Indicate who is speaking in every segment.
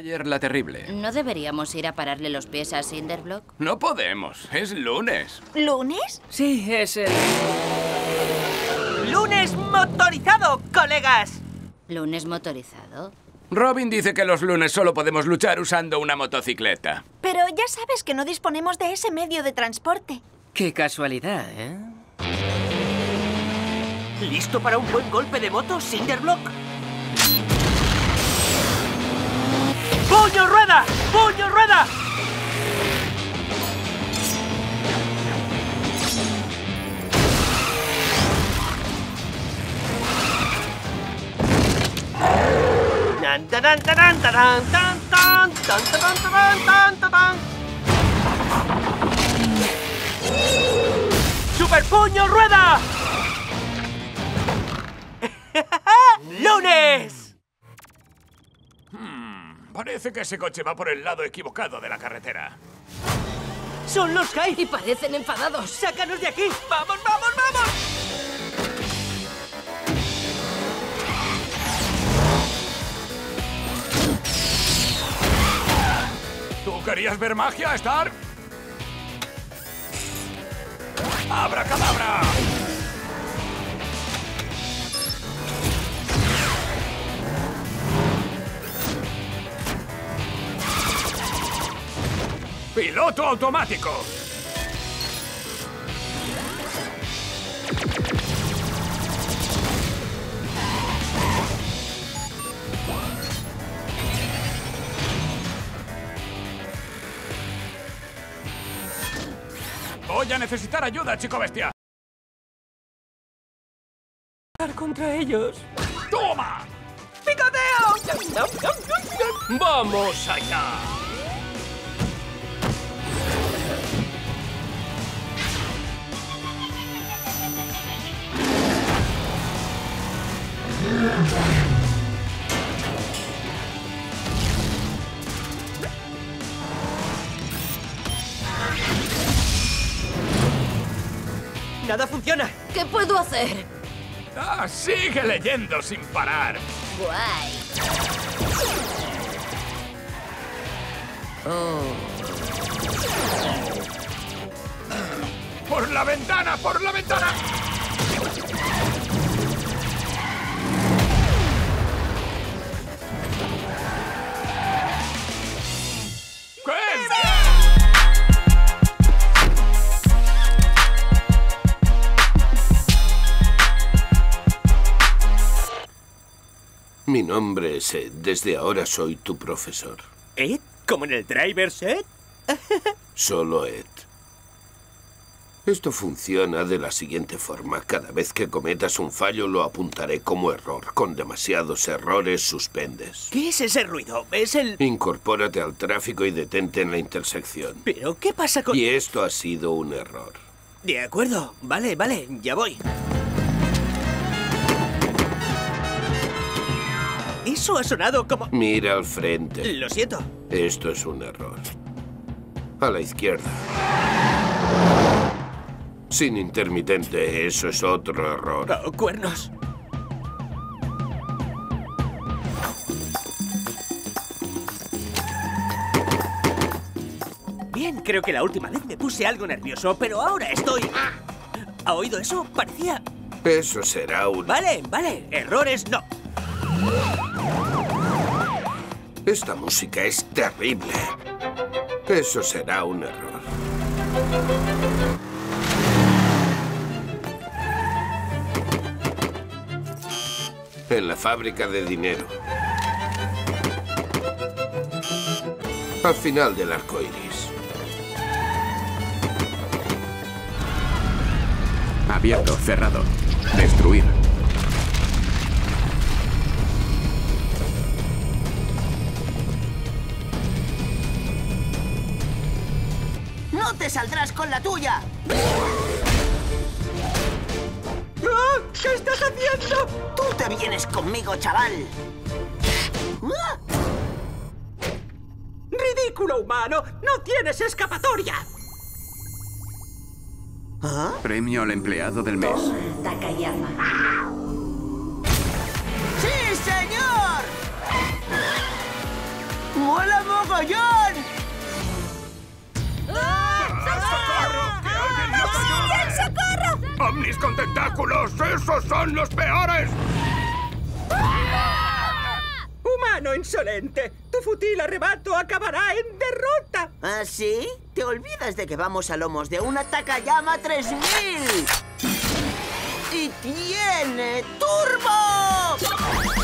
Speaker 1: Ayer la terrible.
Speaker 2: ¿No deberíamos ir a pararle los pies a Cinderblock?
Speaker 1: No podemos. Es lunes.
Speaker 3: ¿Lunes?
Speaker 4: Sí, es el...
Speaker 5: ¡Lunes motorizado, colegas!
Speaker 2: ¿Lunes motorizado?
Speaker 1: Robin dice que los lunes solo podemos luchar usando una motocicleta.
Speaker 3: Pero ya sabes que no disponemos de ese medio de transporte.
Speaker 4: Qué casualidad, ¿eh?
Speaker 5: ¿Listo para un buen golpe de moto, Cinderblock? ¡Puño rueda! ¡Puño rueda! ¡Super puño rueda! ¡Lunes!
Speaker 1: Parece que ese coche va por el lado equivocado de la carretera.
Speaker 5: ¡Son los Hyde!
Speaker 2: Y parecen enfadados.
Speaker 5: ¡Sácanos de aquí! ¡Vamos, vamos, vamos!
Speaker 1: ¿Tú querías ver magia, Star? ¡Abra cadabra! ¡Piloto automático! Voy a necesitar ayuda, chico bestia.
Speaker 5: contra ellos.
Speaker 1: ¡Toma!
Speaker 5: ¡Picoteo!
Speaker 1: ¡Vamos allá!
Speaker 5: ¡Nada funciona!
Speaker 2: ¿Qué puedo hacer?
Speaker 1: ¡Ah, sigue leyendo sin parar!
Speaker 2: Guay. Oh.
Speaker 1: ¡Por la ventana! ¡Por la ventana!
Speaker 6: Mi nombre es Ed. Desde ahora soy tu profesor.
Speaker 5: ¿Eh? ¿Como en el driver set?
Speaker 6: Solo Ed. Esto funciona de la siguiente forma. Cada vez que cometas un fallo lo apuntaré como error. Con demasiados errores suspendes.
Speaker 5: ¿Qué es ese ruido? Es el...
Speaker 6: Incorpórate al tráfico y detente en la intersección.
Speaker 5: ¿Pero qué pasa con...?
Speaker 6: Y esto ha sido un error.
Speaker 5: De acuerdo. Vale, vale. Ya voy. Eso ha sonado como...
Speaker 6: Mira al frente.
Speaker 5: Lo siento.
Speaker 6: Esto es un error. A la izquierda. Sin intermitente, eso es otro error.
Speaker 5: Oh, cuernos. Bien, creo que la última vez me puse algo nervioso, pero ahora estoy... ¡Ah! ¿Ha oído eso? Parecía...
Speaker 6: Eso será un...
Speaker 5: Vale, vale. Errores no.
Speaker 6: Esta música es terrible. Eso será un error. En la fábrica de dinero. Al final del arco iris.
Speaker 1: Abierto, cerrado. Destruir.
Speaker 7: Te saldrás con la tuya!
Speaker 5: ¡Ah! ¿Qué estás haciendo?
Speaker 7: ¡Tú te vienes conmigo, chaval! ¡Ah!
Speaker 5: ¡Ridículo humano! ¡No tienes escapatoria!
Speaker 7: ¿Ah?
Speaker 1: Premio al empleado del mes.
Speaker 2: Takayama.
Speaker 7: ¡Sí, señor! ¡Mola mogollón!
Speaker 1: ¡Ovnis con tentáculos! ¡Esos son los peores!
Speaker 5: ¡Humano insolente! ¡Tu futil arrebato acabará en derrota!
Speaker 7: ¿Ah, sí? ¿Te olvidas de que vamos a lomos de una Takayama 3000? ¡Y tiene turbo!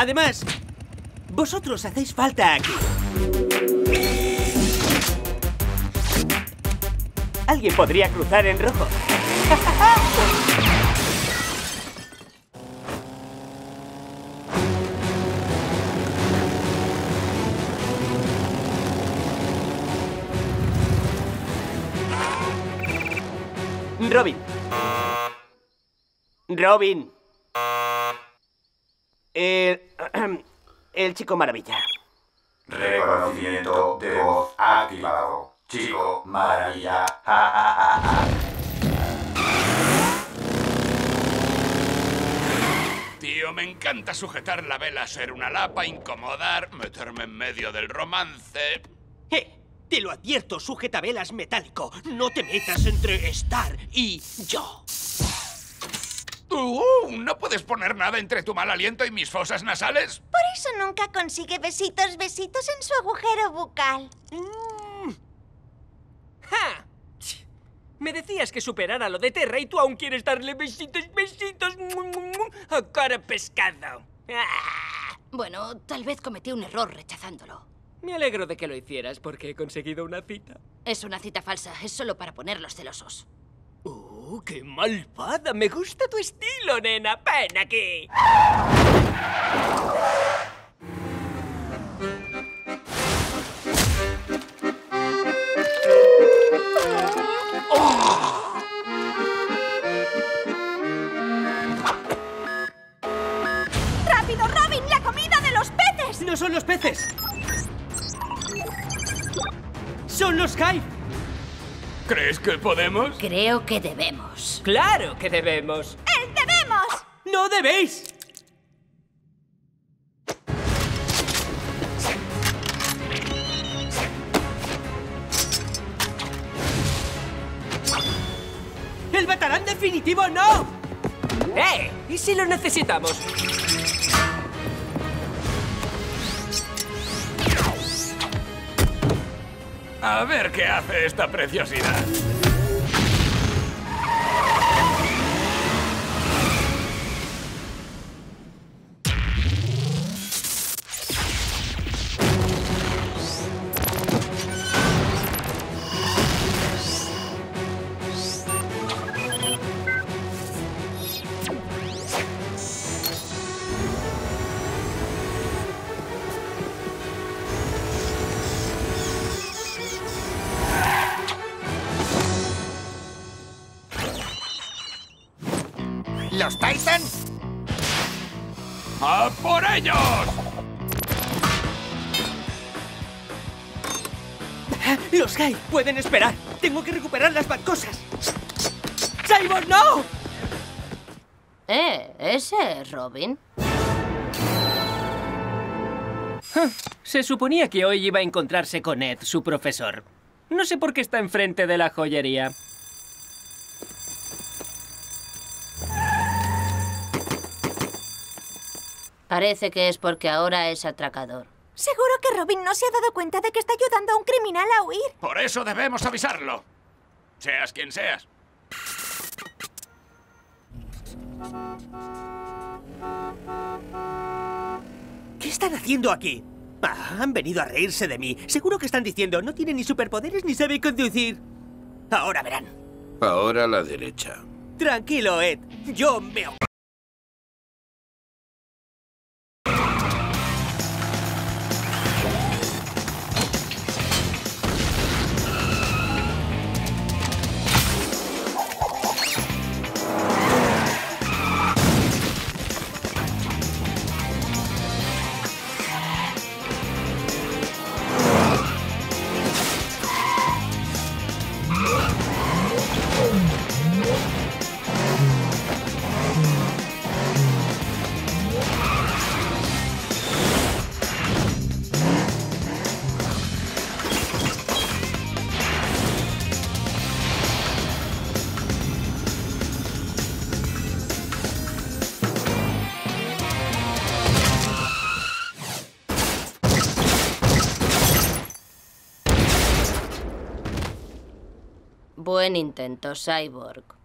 Speaker 5: Además, vosotros hacéis falta aquí. Alguien podría cruzar en rojo. Robin. Robin. El, el chico maravilla.
Speaker 8: Reconocimiento de voz activado. Chico, maravilla. Ja, ja, ja, ja.
Speaker 1: Tío, me encanta sujetar la vela, ser una lapa, incomodar, meterme en medio del romance.
Speaker 5: ¡Eh! Te lo advierto, sujetabelas metálico. No te metas entre Star y yo.
Speaker 1: ¿Tú no puedes poner nada entre tu mal aliento y mis fosas nasales?
Speaker 3: Por eso nunca consigue besitos, besitos en su agujero bucal.
Speaker 9: ¡Ja! Ch, Me decías que superara lo de Terra y tú aún quieres darle besitos, besitos a cara pescado. ¡Ah!
Speaker 2: Bueno, tal vez cometí un error rechazándolo.
Speaker 9: Me alegro de que lo hicieras porque he conseguido una cita.
Speaker 2: Es una cita falsa, es solo para ponerlos celosos.
Speaker 9: ¡Oh, qué malvada! Me gusta tu estilo, nena. ¡Ven aquí!
Speaker 3: ¡Rápido, Robin! ¡La comida de los peces!
Speaker 5: ¡No son los peces! ¡Son los Hive!
Speaker 1: ¿Crees que podemos?
Speaker 2: Creo que debemos.
Speaker 9: ¡Claro que debemos!
Speaker 3: ¡El debemos!
Speaker 5: ¡No debéis! ¡El batarán definitivo no!
Speaker 9: ¡Eh! ¿Y si lo necesitamos?
Speaker 1: A ver qué hace esta preciosidad.
Speaker 7: ¿Los Titans?
Speaker 1: ¡A por ellos!
Speaker 5: ¡Los Hive pueden esperar! ¡Tengo que recuperar las cosas! ¡Cyborg, no!
Speaker 2: Eh, ese es Robin.
Speaker 9: Se suponía que hoy iba a encontrarse con Ed, su profesor. No sé por qué está enfrente de la joyería.
Speaker 2: Parece que es porque ahora es atracador.
Speaker 3: Seguro que Robin no se ha dado cuenta de que está ayudando a un criminal a huir.
Speaker 1: Por eso debemos avisarlo. Seas quien seas.
Speaker 5: ¿Qué están haciendo aquí? Ah, han venido a reírse de mí. Seguro que están diciendo, no tiene ni superpoderes ni sabe conducir. Ahora verán.
Speaker 6: Ahora a la derecha.
Speaker 5: Tranquilo, Ed. Yo me...
Speaker 2: Buen intento, Cyborg.